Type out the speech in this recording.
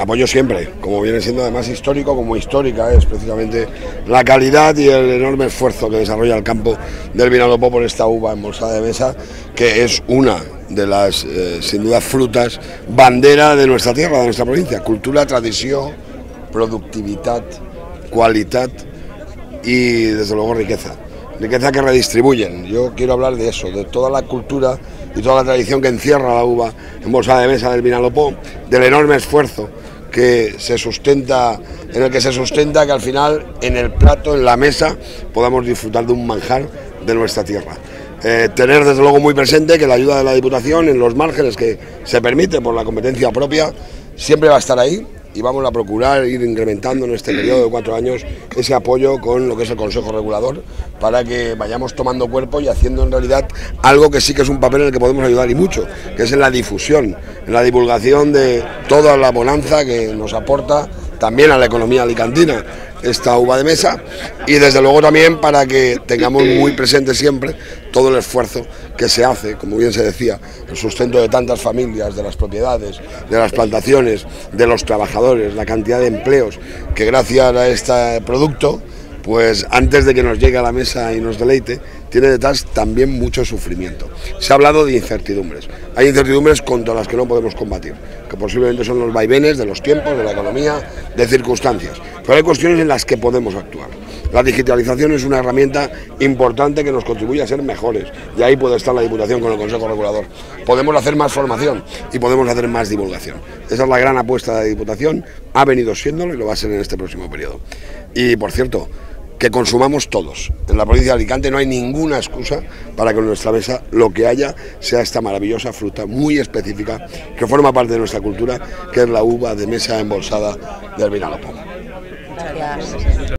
Apoyo siempre, como viene siendo además histórico, como histórica es precisamente la calidad y el enorme esfuerzo que desarrolla el campo del Vinalopó por esta uva embolsada de mesa, que es una de las, eh, sin duda, frutas bandera de nuestra tierra, de nuestra provincia. Cultura, tradición, productividad, cualidad y, desde luego, riqueza. Riqueza que redistribuyen. Yo quiero hablar de eso, de toda la cultura y toda la tradición que encierra la uva embolsada de mesa del Vinalopó, del enorme esfuerzo que se sustenta, en el que se sustenta que al final en el plato, en la mesa, podamos disfrutar de un manjar de nuestra tierra. Eh, tener desde luego muy presente que la ayuda de la Diputación en los márgenes que se permite por la competencia propia siempre va a estar ahí y vamos a procurar ir incrementando en este periodo de cuatro años ese apoyo con lo que es el Consejo Regulador para que vayamos tomando cuerpo y haciendo en realidad algo que sí que es un papel en el que podemos ayudar y mucho, que es en la difusión, en la divulgación de toda la bonanza que nos aporta también a la economía alicantina esta uva de mesa y desde luego también para que tengamos muy presente siempre todo el esfuerzo que se hace, como bien se decía, el sustento de tantas familias, de las propiedades, de las plantaciones, de los trabajadores, la cantidad de empleos que gracias a este producto pues antes de que nos llegue a la mesa y nos deleite, tiene detrás también mucho sufrimiento. Se ha hablado de incertidumbres. Hay incertidumbres contra las que no podemos combatir, que posiblemente son los vaivenes de los tiempos, de la economía, de circunstancias. Pero hay cuestiones en las que podemos actuar. La digitalización es una herramienta importante que nos contribuye a ser mejores y ahí puede estar la Diputación con el Consejo Regulador. Podemos hacer más formación y podemos hacer más divulgación. Esa es la gran apuesta de la Diputación, ha venido siéndolo y lo va a ser en este próximo periodo. Y por cierto, que consumamos todos. En la provincia de Alicante no hay ninguna excusa para que en nuestra mesa lo que haya sea esta maravillosa fruta muy específica que forma parte de nuestra cultura, que es la uva de mesa embolsada del Vinalopó. yeah.